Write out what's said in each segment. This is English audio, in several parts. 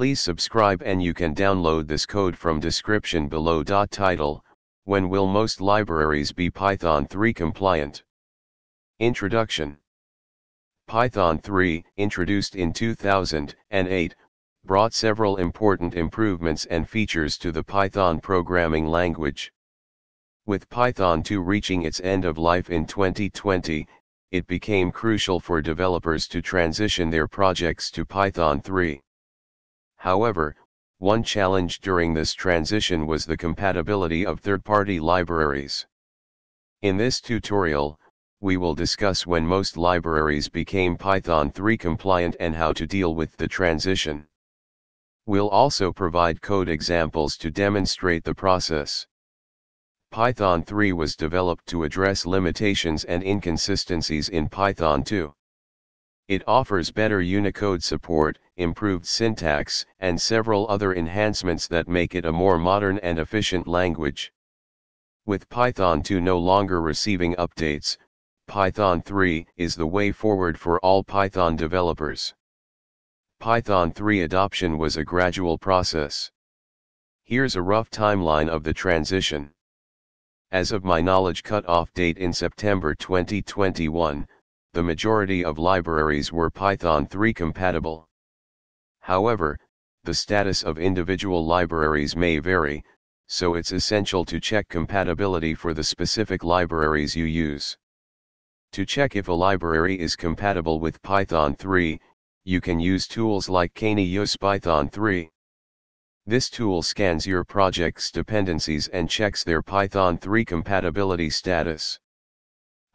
Please subscribe and you can download this code from description below. Dot title, when will most libraries be Python 3 compliant? Introduction Python 3, introduced in 2008, brought several important improvements and features to the Python programming language. With Python 2 reaching its end of life in 2020, it became crucial for developers to transition their projects to Python 3. However, one challenge during this transition was the compatibility of third-party libraries. In this tutorial, we will discuss when most libraries became Python 3 compliant and how to deal with the transition. We'll also provide code examples to demonstrate the process. Python 3 was developed to address limitations and inconsistencies in Python 2. It offers better Unicode support, improved syntax, and several other enhancements that make it a more modern and efficient language. With Python 2 no longer receiving updates, Python 3 is the way forward for all Python developers. Python 3 adoption was a gradual process. Here's a rough timeline of the transition. As of my knowledge cut-off date in September 2021, the majority of libraries were Python 3 compatible. However, the status of individual libraries may vary, so it's essential to check compatibility for the specific libraries you use. To check if a library is compatible with Python 3, you can use tools like caniusepython3. This tool scans your project's dependencies and checks their Python 3 compatibility status.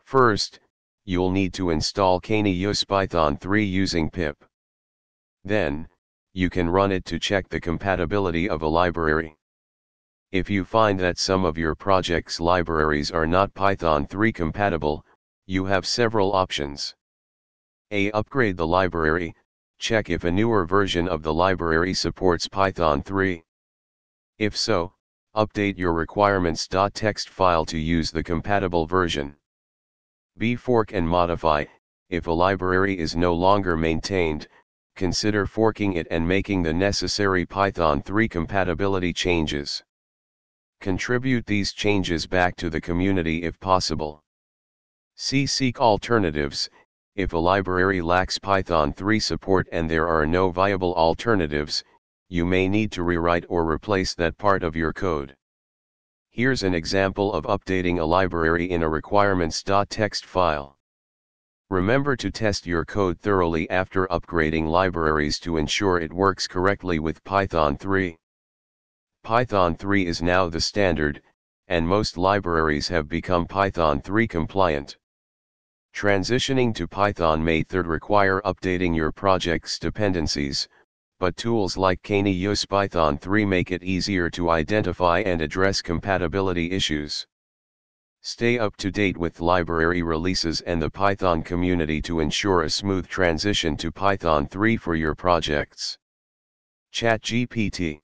First, you'll need to install caniusepython3 using pip. Then, you can run it to check the compatibility of a library. If you find that some of your project's libraries are not Python 3 compatible, you have several options. A. Upgrade the library, check if a newer version of the library supports Python 3. If so, update your requirements.txt file to use the compatible version. B. Fork and modify, if a library is no longer maintained, consider forking it and making the necessary Python 3 compatibility changes. Contribute these changes back to the community if possible. C. Seek alternatives, if a library lacks Python 3 support and there are no viable alternatives, you may need to rewrite or replace that part of your code. Here's an example of updating a library in a requirements.txt file. Remember to test your code thoroughly after upgrading libraries to ensure it works correctly with Python 3. Python 3 is now the standard, and most libraries have become Python 3 compliant. Transitioning to Python may third require updating your project's dependencies, but tools like caniusepython3 make it easier to identify and address compatibility issues. Stay up to date with library releases and the Python community to ensure a smooth transition to Python 3 for your projects. ChatGPT